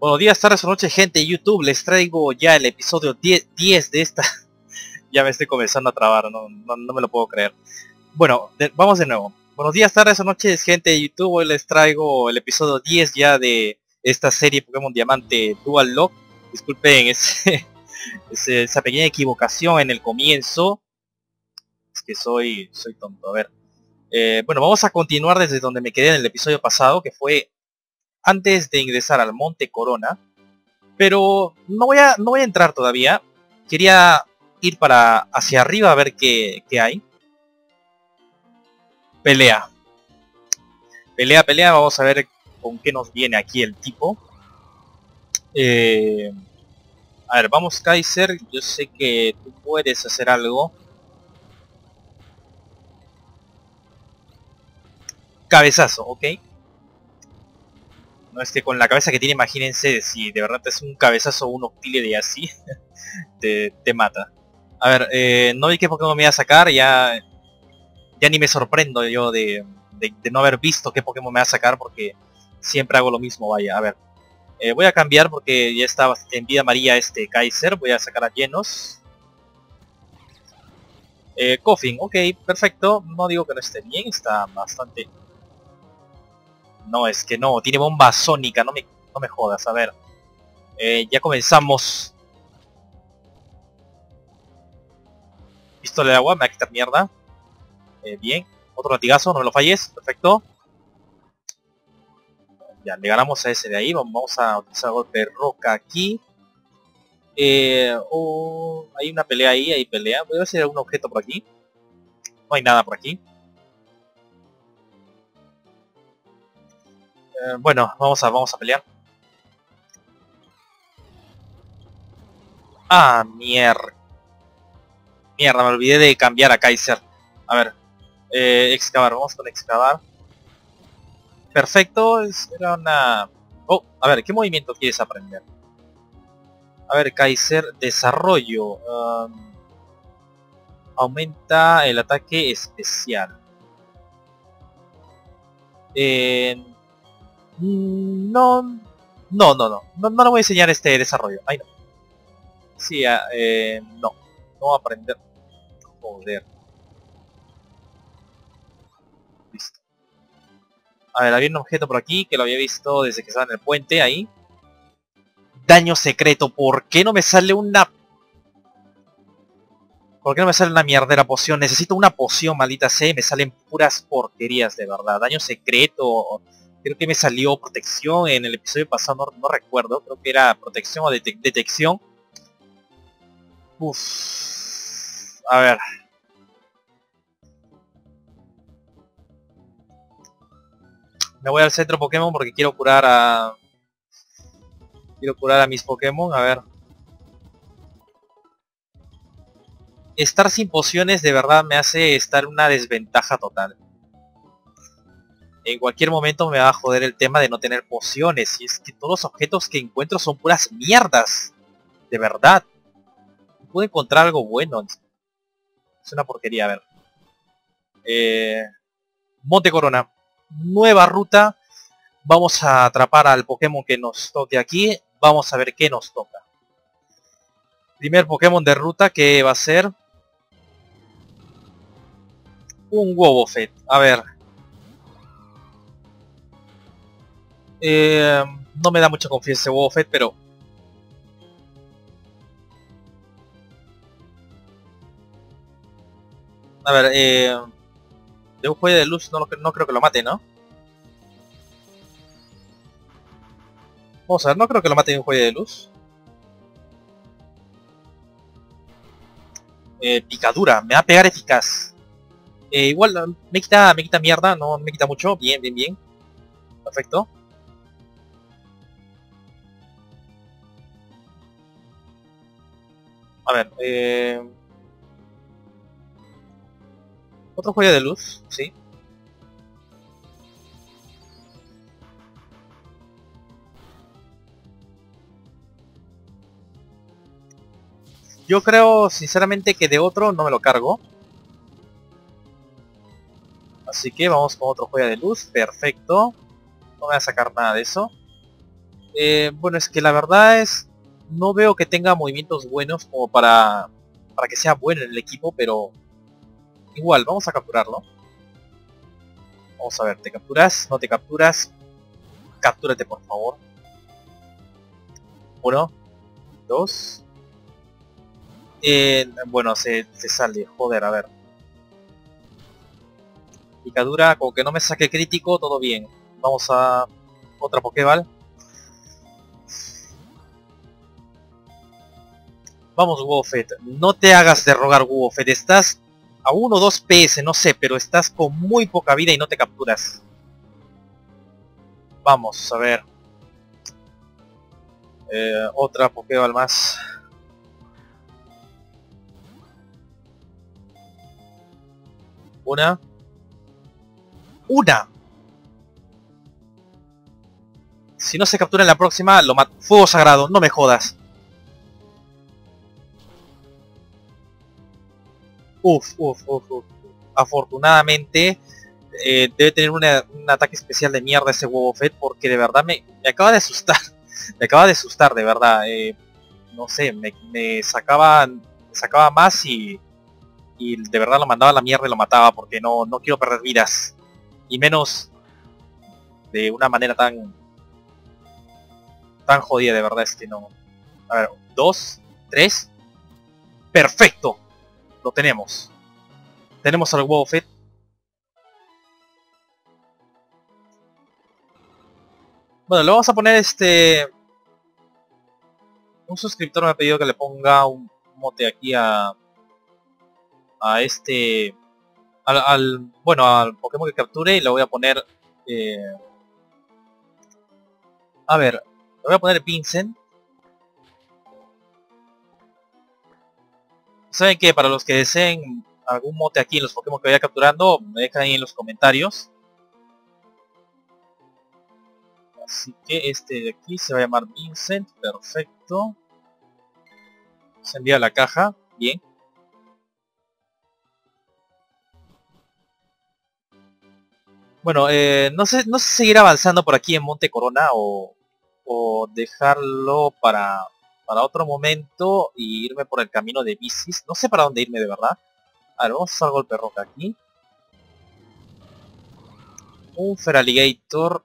Buenos días, tardes o noches, gente de YouTube. Les traigo ya el episodio 10, 10 de esta. ya me estoy comenzando a trabar, no, no, me lo puedo creer. Bueno, vamos de nuevo. Buenos días, tardes o noches, gente de YouTube. Hoy les traigo el episodio 10 ya de esta serie Pokémon Diamante Dual Lock. Disculpen ese, esa pequeña equivocación en el comienzo. Es que soy, soy tonto. A ver. Eh, bueno, vamos a continuar desde donde me quedé en el episodio pasado, que fue antes de ingresar al Monte Corona. Pero no voy a, no voy a entrar todavía. Quería ir para hacia arriba a ver qué, hay. Pelea. Pelea, pelea. Vamos a ver con qué nos viene aquí el tipo. Eh, a ver, vamos Kaiser. Yo sé que tú puedes hacer algo. Cabezazo, ok. Es que con la cabeza que tiene, imagínense, si de verdad es un cabezazo o un octile así, te, te, mata. A ver, eh, no vi qué Pokémon me iba a sacar, ya, ya ni me sorprendo yo de, no haber visto qué Pokémon me va a sacar porque siempre hago lo mismo, vaya. A ver, eh, voy a cambiar porque ya está en vida María este Kaiser, voy a sacar a llenos. Eh, Coffin, ok, perfecto, no digo que no esté bien, está bastante no, es que no, tiene bomba sónica, no me, no me jodas, a ver. Eh, ya comenzamos. Pistola de agua, me va a quitar mierda. Eh, bien, otro latigazo, no me lo falles, perfecto. Ya, le ganamos a ese de ahí, vamos a utilizar golpe roca aquí. Eh, oh, hay una pelea ahí, hay pelea. Voy a ver si hay algún objeto por aquí. No hay nada por aquí. Eh, bueno, vamos a, vamos a pelear. Ah, mierda. Mierda, me olvidé de cambiar a Kaiser. A ver. Eh, excavar, vamos con excavar. Perfecto, era una... Oh, a ver, ¿qué movimiento quieres aprender? A ver, Kaiser, desarrollo. Um, aumenta el ataque especial. Eh, no, no, no, no, no, no le voy a enseñar este desarrollo. Ay, no. Sí, ah, eh, no. No aprender. Joder. Listo. A ver, había un objeto por aquí que lo había visto desde que estaba en el puente, ahí. Daño secreto. ¿Por qué no me sale una... ¿Por qué no me sale una mierdera poción? Necesito una poción, maldita sea, me salen puras porquerías, de verdad. Daño secreto creo que me salió protección en el episodio pasado, no, recuerdo, creo que era protección o detección. Uf. A ver. Me voy al centro Pokémon porque quiero curar a... Quiero curar a mis Pokémon, a ver. Estar sin pociones de verdad me hace estar una desventaja total en cualquier momento me va a joder el tema de no tener pociones. Y es que todos los objetos que encuentro son puras mierdas. De verdad. No encontrar algo bueno. Es una porquería, a ver. Eh, Monte Corona. Nueva ruta. Vamos a atrapar al Pokémon que nos toque aquí. Vamos a ver qué nos toca. Primer Pokémon de ruta que va a ser... Un Wobbuffet. A ver, Eh, no me da mucha confianza Wofet, pero... A ver, eh... De un juego de luz no, no creo que lo mate, ¿no? Vamos a ver, no creo que lo mate de un juego de luz. Eh, picadura, me va a pegar eficaz. Eh, igual me quita, me quita mierda, no me quita mucho. Bien, bien, bien. Perfecto. A ver, eh... Otro joya de luz, sí. Yo creo sinceramente que de otro no me lo cargo. Así que vamos con otro joya de luz. Perfecto. No voy a sacar nada de eso. Eh, bueno, es que la verdad es... No veo que tenga movimientos buenos como para... Para que sea bueno en el equipo, pero... Igual, vamos a capturarlo. Vamos a ver, ¿te capturas? ¿No te capturas? Captúrate, por favor. Uno. Dos. Eh, bueno, se, se sale. Joder, a ver. Picadura, como que no me saque crítico, todo bien. Vamos a otra Pokéball. Vamos, Wofet. No te hagas de rogar, Wofet. Estás a 1 o 2 PS, no sé, pero estás con muy poca vida y no te capturas. Vamos, a ver. Eh, otra Pokéball más. Una. ¡Una! Si no se captura en la próxima, lo mato. Fuego sagrado, no me jodas. Uf, uf, uf, uf. Afortunadamente, eh, debe tener un ataque especial de mierda ese huevo Fett porque de verdad me, acaba de asustar. me acaba de asustar, de verdad. Eh, no sé, me, me sacaba, sacaba más y, y de verdad lo mandaba a la mierda y lo mataba porque no, no quiero perder vidas. Y menos de una manera tan tan jodida de verdad es que no. A ver, dos, tres. Perfecto. Lo tenemos. Tenemos al huevo Fett. Bueno, le vamos a poner este... Un suscriptor me ha pedido que le ponga un mote aquí a... A este... Al, bueno, al Pokémon que capture y le voy a poner... Eh, a ver, le voy a poner Vincent. Saben que para los que deseen algún mote aquí en los Pokémon que vaya capturando, me dejan ahí en los comentarios. Así que este de aquí se va a llamar Vincent, perfecto. Se envía la caja, bien. Bueno, eh, no sé, no sé seguir avanzando por aquí en Monte Corona o, o dejarlo para para otro momento y irme por el camino de bicis. No sé para dónde irme de verdad. A ver, vamos a usar golpe roca aquí. Un Feraligator.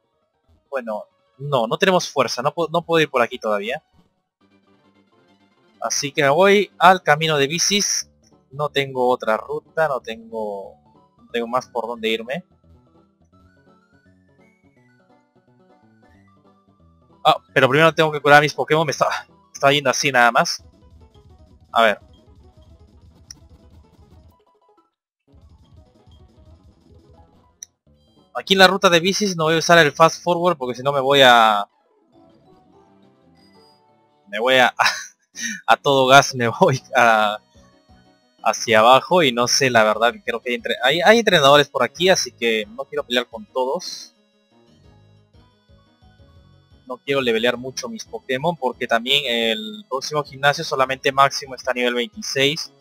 Bueno, no, no tenemos fuerza. No, no puedo ir por aquí todavía. Así que me voy al camino de bicis. No tengo otra ruta, no tengo, no tengo más por dónde irme. Ah, pero primero tengo que curar a mis Pokémon. Me estaba, está yendo así nada más. A ver. Aquí en la ruta de bicis no voy a usar el fast forward porque si no me voy a... Me voy a... a todo gas me voy a... hacia abajo y no sé la verdad creo que hay, entre... hay, hay entrenadores por aquí así que no quiero pelear con todos no quiero levelear mucho mis Pokémon porque también el próximo gimnasio solamente máximo está a nivel 26.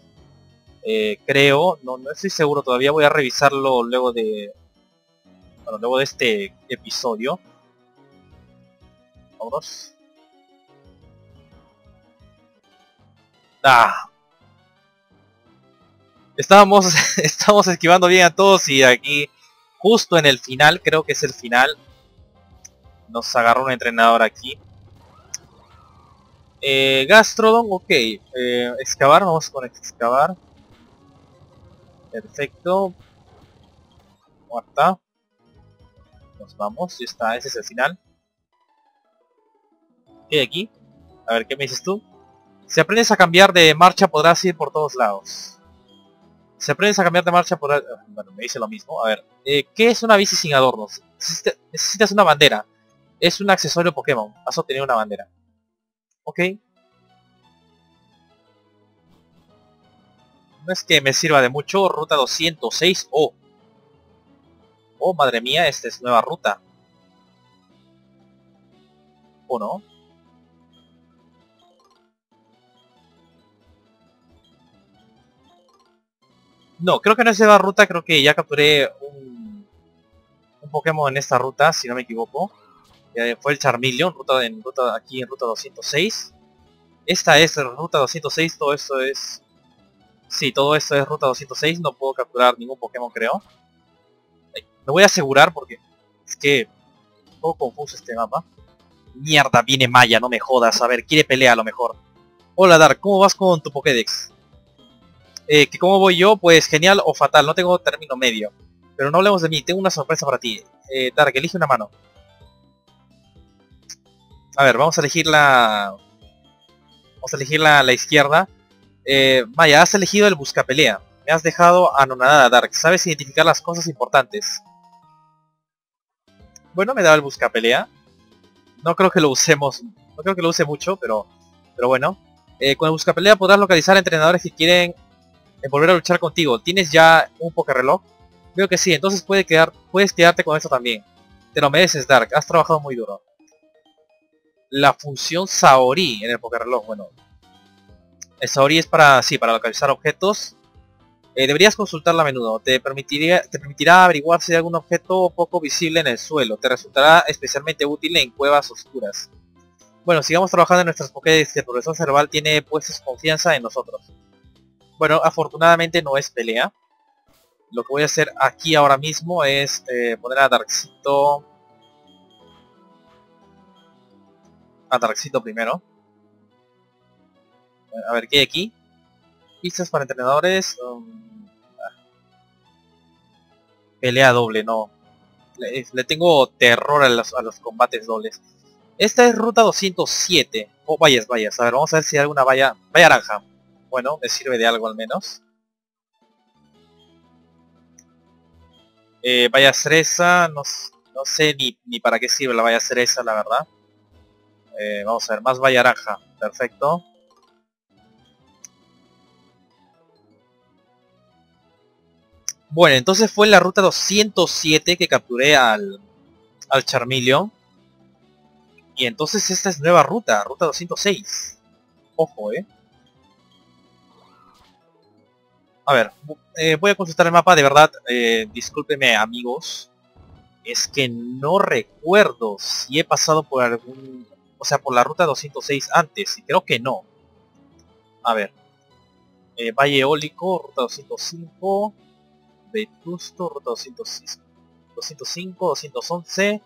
Eh, creo, no, no estoy seguro todavía, voy a revisarlo luego de bueno, luego de este episodio. Vamos. Ah. Estábamos, estamos esquivando bien a todos y aquí justo en el final, creo que es el final, nos agarró un entrenador aquí. Eh, Gastrodon, ok. Eh, excavar, vamos con excavar. Perfecto. Muerta. Nos vamos, ya está, ese es el final. ¿Qué hay aquí? A ver, ¿qué me dices tú? Si aprendes a cambiar de marcha podrás ir por todos lados. Si aprendes a cambiar de marcha podrás... Bueno, me dice lo mismo. A ver, eh, ¿qué es una bici sin adornos? Necesitas una bandera. Es un accesorio Pokémon. Vas a obtener una bandera. Ok. No es que me sirva de mucho. Ruta 206. Oh. Oh, madre mía, esta es nueva ruta. ¿O no? No, creo que no es nueva ruta. Creo que ya capturé un, un Pokémon en esta ruta, si no me equivoco. Eh, fue el Charmeleon, ruta, en, ruta, aquí en ruta 206. Esta es ruta 206, todo esto es... Sí, todo esto es ruta 206, no puedo capturar ningún Pokémon creo. Me voy a asegurar porque es que... Un poco confuso este mapa. Mierda, viene Maya, no me jodas. A ver, quiere pelea a lo mejor. Hola Dark, ¿cómo vas con tu Pokédex? Eh, que cómo voy yo, pues genial o fatal, no tengo término medio. Pero no hablemos de mí, tengo una sorpresa para ti. Eh, Dark, elige una mano. A ver, vamos a elegir la... Vamos a elegir la, la izquierda. Eh, Maya, has elegido el buscapelea. Me has dejado anonadada, Dark. Sabes identificar las cosas importantes. Bueno, me da el buscapelea. No creo que lo usemos. No creo que lo use mucho, pero... Pero bueno. Eh, con el buscapelea podrás localizar entrenadores que quieren volver a luchar contigo. ¿Tienes ya un reloj? Creo que sí, entonces puede quedar, puedes quedarte con eso también. Te lo mereces, Dark. Has trabajado muy duro. La función Saori en el reloj, bueno. El Saori es para, sí, para localizar objetos. Eh, deberías consultarla a menudo. Te, permitiría, te permitirá averiguar si hay algún objeto poco visible en el suelo. Te resultará especialmente útil en cuevas oscuras. Bueno, sigamos trabajando en nuestras Pokédex. El profesor Cerval tiene puestos confianza en nosotros. Bueno, afortunadamente no es pelea. Lo que voy a hacer aquí ahora mismo es eh, poner a Darkcito... A Darkcito primero. A ver, ¿qué hay aquí? Pistas para entrenadores. Um, ah. pelea doble, no. Le, tengo terror a los, a los, combates dobles. Esta es ruta 207. Oh, vayas, vayas. A ver, vamos a ver si hay alguna valla... Valla naranja. Bueno, me sirve de algo al menos. Eh, vaya cereza, no, no sé ni, ni, para qué sirve la valla cereza, la verdad. Eh, vamos a ver, más valla naranja. Perfecto. Bueno, entonces fue en la ruta 207 que capturé al, al Charmeleon. Y entonces esta es nueva ruta, ruta 206. Ojo, eh. A ver, eh, voy a consultar el mapa, de verdad, eh, discúlpeme amigos. Es que no recuerdo si he pasado por algún... O sea, por la ruta 206 antes, y creo que no. A ver. Eh, Valle Eólico, ruta 205. Vetusto, ruta 206, 205, 211,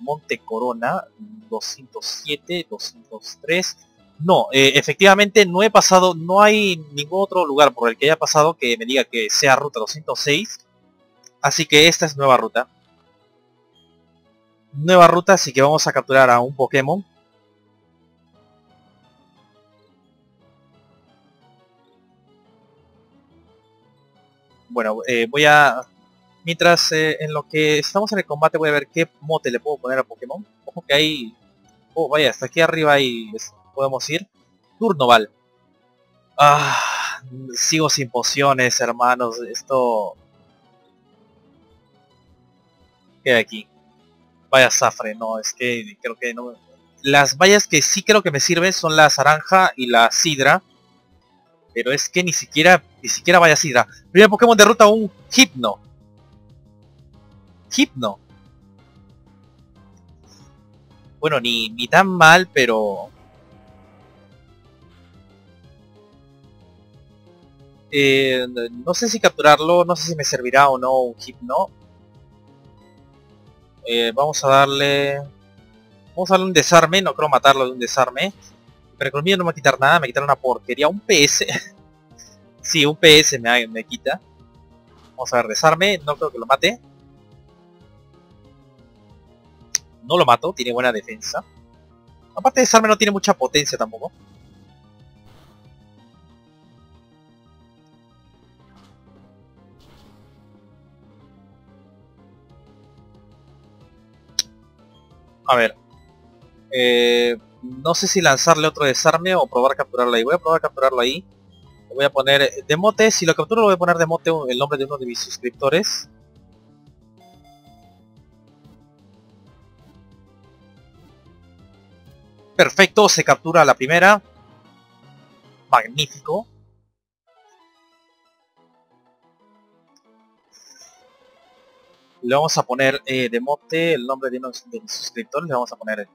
Monte Corona, 207, 203. No, eh, efectivamente no he pasado, no hay ningún otro lugar por el que haya pasado que me diga que sea ruta 206. Así que esta es nueva ruta. Nueva ruta, así que vamos a capturar a un Pokémon. Bueno, eh, voy a... Mientras eh, en lo que estamos en el combate voy a ver qué mote le puedo poner a Pokémon. Ojo que hay... Oh, vaya, hasta aquí arriba ahí podemos ir. Turnoval. Ah, sigo sin pociones, hermanos. Esto... ¿Qué hay aquí? Vaya zafre, no, es que creo que no... Las vallas que sí creo que me sirven son la naranja y la sidra. Pero es que ni siquiera, ni siquiera vaya Sidra. Primer Pokémon derrota un Hypno. Hypno. Bueno, ni, ni tan mal, pero... Eh, no sé si capturarlo, no sé si me servirá o no un Hypno. Eh, vamos a darle... Vamos a darle un desarme, no creo matarlo de un desarme. Pero con no me va a quitar nada, me quitar una porquería. Un PS. sí, un PS me, me quita. Vamos a ver, desarme. No creo que lo mate. No lo mato, tiene buena defensa. Aparte desarme no tiene mucha potencia tampoco. A ver. Eh, no sé si lanzarle otro desarme o probar capturarlo ahí. Voy a probar capturarlo ahí. Voy a poner de mote. Si lo capturo lo voy a poner de mote el nombre de uno de mis suscriptores. Perfecto, se captura la primera. Magnífico. Le vamos a poner eh, de mote el nombre de uno de mis suscriptores. Le vamos a poner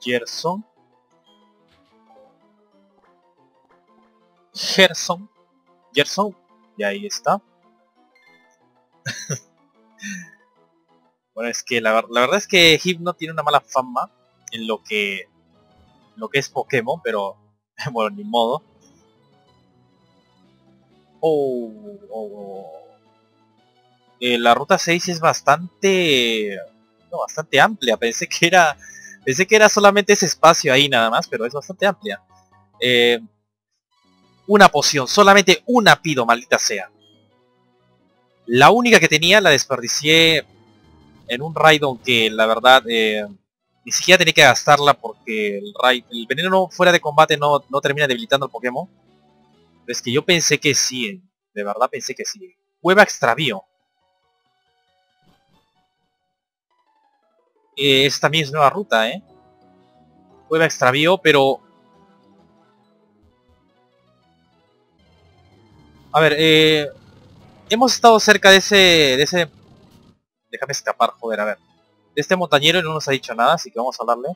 Gerson. Gerson. Gerson. Y ahí está. bueno, es que la, verdad es que Hypno tiene una mala fama en lo que lo que es Pokémon, pero bueno, ni modo. Oh, oh, oh. Eh, la ruta 6 es bastante bastante amplia. Pensé que era pensé que era solamente ese espacio ahí nada más, pero es bastante amplia. Eh, una poción, solamente una pido, maldita sea. La única que tenía la desperdicié en un Raidon que la verdad eh, ni siquiera tenía que gastarla porque el, raid, el veneno fuera de combate no, no termina debilitando al Pokémon. es que yo pensé que sí, de verdad pensé que sí. Cueva extravío. Eh, esta también es nueva ruta, ¿eh? Cueva extravío, pero... A ver, eh, hemos estado cerca de ese, de ese... Déjame escapar, joder, a ver. De este montañero y no nos ha dicho nada, así que vamos a hablarle.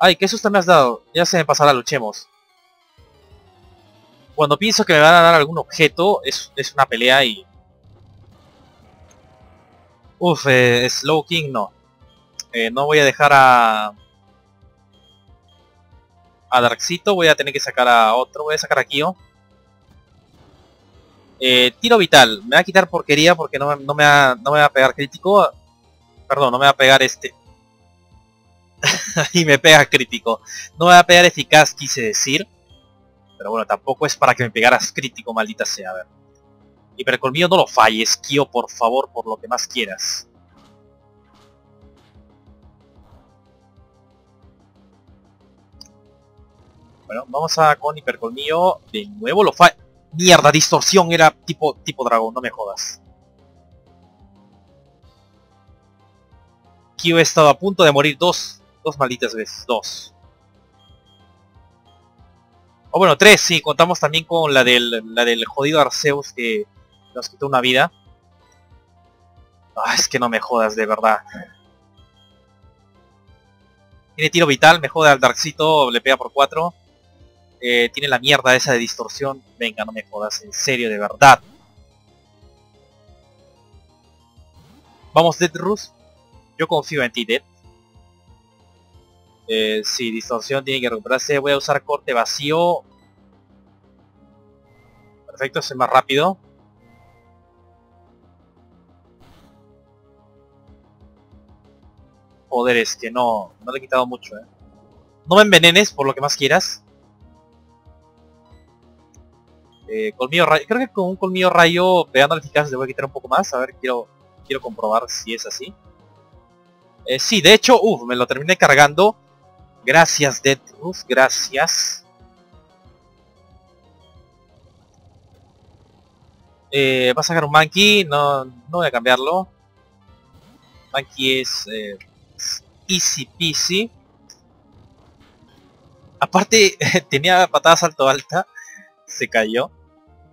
Ay, ¿qué susto me has dado? Ya se me pasará, luchemos. Cuando pienso que me van a dar algún objeto, es, una pelea y... Uf, eh, Slow King no. Eh, no voy a dejar a... A Darkcito, voy a tener que sacar a otro, voy a sacar a Kyo. Eh, tiro vital. Me va a quitar porquería porque no, me, va, no me va a pegar crítico. Perdón, no me va a pegar este. y me pega crítico. No me va a pegar eficaz, quise decir. Pero bueno, tampoco es para que me pegaras crítico, maldita sea. A ver. Hipercolmillo no lo falles, Kio, por favor, por lo que más quieras. Bueno, vamos a con hipercolmillo. De nuevo lo falla. Mierda, distorsión era tipo, tipo dragón, no me jodas. Kyo he estado a punto de morir dos, dos malditas veces, dos. O bueno, tres, sí, contamos también con la del, la del jodido Arceus que nos quitó una vida. Ah, es que no me jodas, de verdad. Tiene tiro vital, me jode al Darkcito, le pega por cuatro. Eh, tiene la mierda esa de distorsión. Venga, no me jodas, en serio, de verdad. Vamos, Dead Rus. Yo confío en ti, Dead. Eh, sí, distorsión tiene que recuperarse. Voy a usar corte vacío. Perfecto, es más rápido. Joder, es que no, no le he quitado mucho, eh. No me envenenes por lo que más quieras. Eh, colmillo rayo. Creo que con un colmillo rayo pegando la eficacia le voy a quitar un poco más. A ver, quiero quiero comprobar si es así. Eh, sí, de hecho, uff, me lo terminé cargando. Gracias, Deadroof, gracias. Eh, va a sacar un Monkey, no, no voy a cambiarlo. Monkey es eh, easy peasy. Aparte, tenía patada salto alta, se cayó.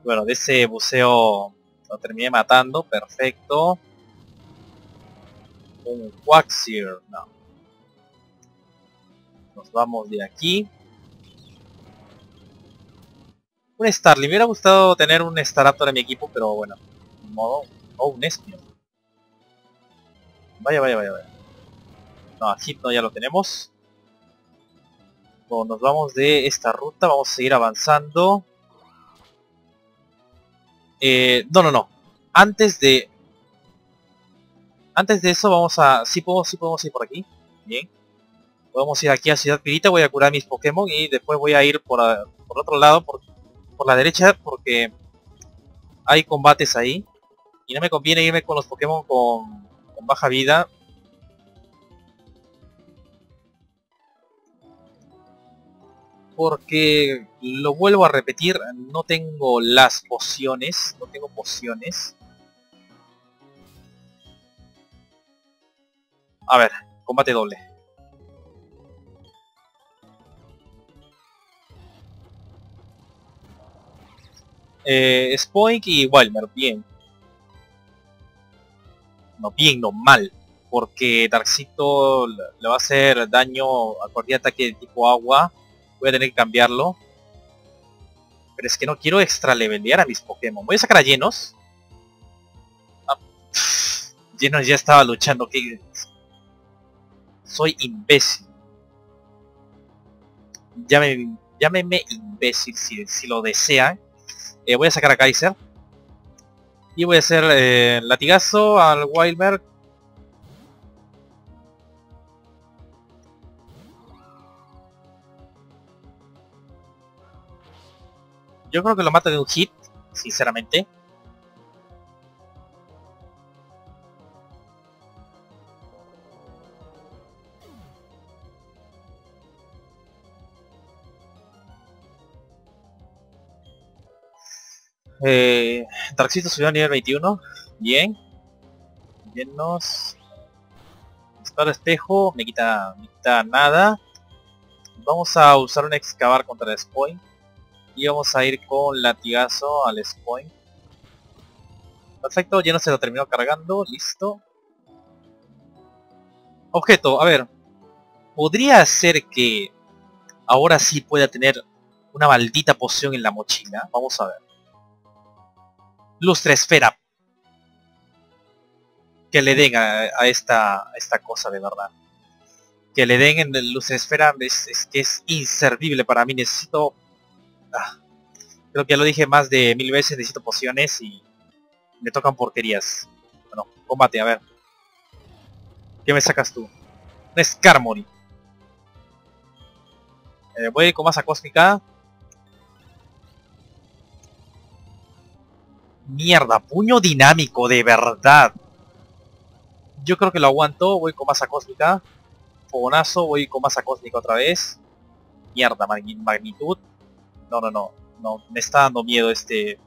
Bueno, de ese buceo lo terminé matando, perfecto. Un Quaxir, no. Nos vamos de aquí. Un Starly, me hubiera gustado tener un Staraptor en mi equipo, pero bueno, modo. Oh, un Espio. Vaya, vaya, vaya, vaya. No, no ya lo tenemos. Nos vamos de esta ruta, vamos a seguir avanzando. Eh, no, no, no. Antes de... Antes de eso vamos a... Sí podemos, sí podemos ir por aquí. Bien. Podemos ir aquí a Ciudad Pirita, voy a curar mis Pokémon y después voy a ir por, por otro lado, por, por la derecha, porque hay combates ahí. Y no me conviene irme con los Pokémon con, con baja vida, porque lo vuelvo a repetir, no tengo las pociones, no tengo pociones. A ver, combate doble. Eh, Spoink y Walmer, bien. No, bien, no, mal. Porque Darkcito le va a hacer daño a cualquier ataque de tipo agua. Voy a tener que cambiarlo. Pero es que no quiero extra levelear a mis Pokémon. Voy a sacar a Llenos. Ah, Llenos ya estaba luchando. que Soy imbécil. llámeme imbécil si, si lo desean. Eh, voy a sacar a Kaiser. Y voy a hacer eh, latigazo al Wildberg. Yo creo que lo mata de un hit, sinceramente. Eh, subió a nivel 21. Bien. Llenos. Disparo espejo. Me quita, me quita nada. Vamos a usar un excavar contra el Spoin. Y vamos a ir con latigazo al Spoin. Perfecto, ya no se lo terminó cargando. Listo. Objeto, a ver. Podría ser que ahora sí pueda tener una maldita poción en la mochila. Vamos a ver lustre esfera que le den a, esta, esta cosa de verdad. Que le den en el lustre esfera es, que es inservible para mí. Necesito... Ah, creo que ya lo dije más de mil veces. Necesito pociones y me tocan porquerías. Bueno, combate, a ver. ¿Qué me sacas tú? Un Skarmory. Eh, voy con masa cósmica. Mierda, puño dinámico, de verdad. Yo creo que lo aguanto, voy con masa cósmica. Fogonazo, voy con masa cósmica otra vez. Mierda, magnitud. No, no, no. No, me está dando miedo este...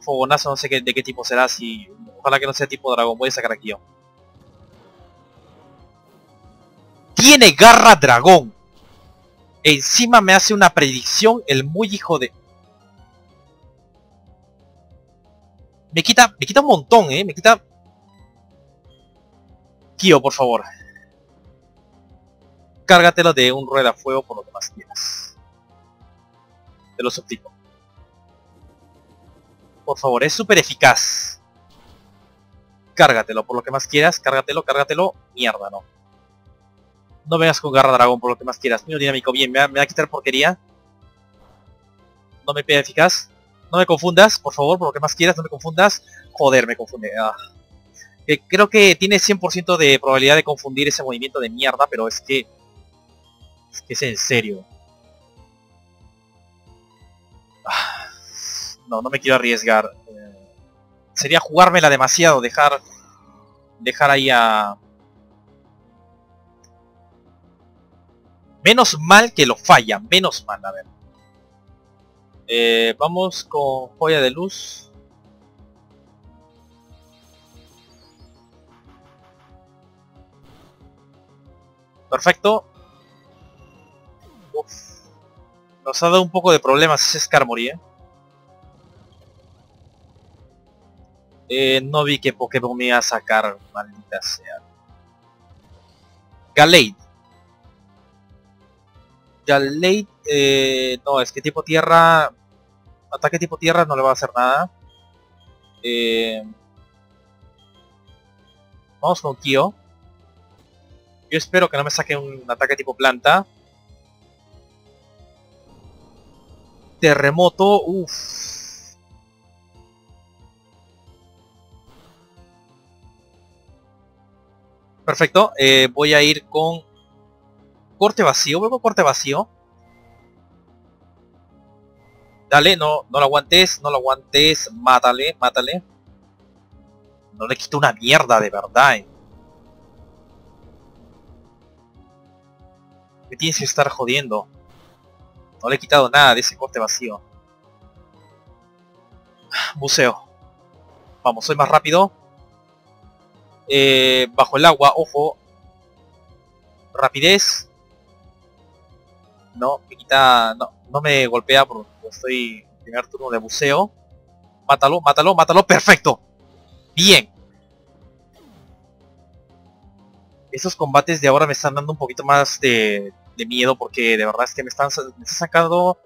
Fogonazo, no sé qué, de qué tipo será, si... Ojalá que no sea tipo dragón, voy a sacar aquí yo. Tiene garra dragón. Encima me hace una predicción el muy hijo de... Me quita, me quita un montón, ¿eh? Me quita... Kio, por favor. Cárgatelo de un rueda fuego por lo que más quieras. Te lo suplico. Por favor, es súper eficaz. Cárgatelo por lo que más quieras. Cárgatelo, cárgatelo. Mierda, no. No vengas con garra dragón por lo que más quieras. Mío dinámico, bien. Me va, me a quitar porquería. No me pega eficaz. No me confundas, por favor, por lo que más quieras, no me confundas. Joder, me confunde. Ah. creo que tiene 100% de probabilidad de confundir ese movimiento de mierda, pero es que... Es que es en serio. No, no me quiero arriesgar. Eh, sería jugármela demasiado, dejar... Dejar ahí a... Menos mal que lo falla, menos mal, a ver. Eh, vamos con joya de luz. Perfecto. Nos ha dado un poco de problemas ese Skarmory, ¿eh? ¿Eh? no vi que Pokémon me iba a sacar, maldita sea. Galate. Galate, eh, no, es que tipo tierra ataque tipo tierra no le va a hacer nada. Eh, vamos con Kyo. Yo espero que no me saque un ataque tipo planta. Terremoto, uff. Perfecto, eh, voy a ir con corte vacío, voy corte vacío. Dale, no, no lo aguantes, no lo aguantes, mátale, mátale. No le quito una mierda de verdad, eh. Me tienes que estar jodiendo. No le he quitado nada de ese corte vacío. Buceo. Vamos, soy más rápido. Eh, bajo el agua, ojo. Rapidez. No, me quita... No, no me golpea por estoy en primer turno de buceo. Mátalo, mátalo, mátalo. Perfecto. Bien. esos combates de ahora me están dando un poquito más de, miedo porque de verdad es que me están, sacando...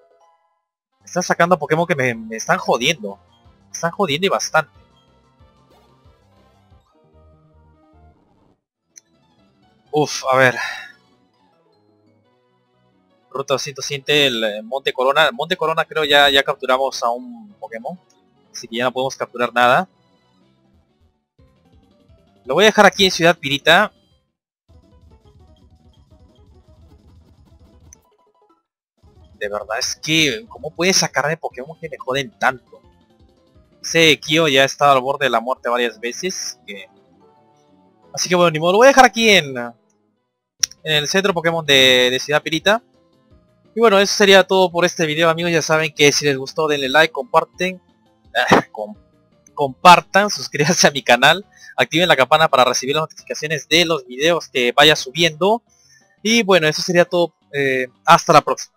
Me están sacando Pokémon que me, me están jodiendo. Me están jodiendo y bastante. Uf, a ver. Ruta 207, el eh, Monte Corona. Monte Corona creo ya, ya capturamos a un Pokémon. Así que ya no podemos capturar nada. Lo voy a dejar aquí en Ciudad Pirita. De verdad es que, ¿cómo puede sacarme Pokémon que me joden tanto? Ese Kyo ya ha estado al borde de la muerte varias veces. Así que bueno, ni modo, lo voy a dejar aquí en, en el centro Pokémon de Ciudad Pirita. Y bueno, eso sería todo por este video amigos. Ya saben que si les gustó denle like, comparten, compartan, suscríbanse a mi canal, activen la campana para recibir las notificaciones de los videos que vaya subiendo. Y bueno, eso sería todo. Eh, hasta la próxima.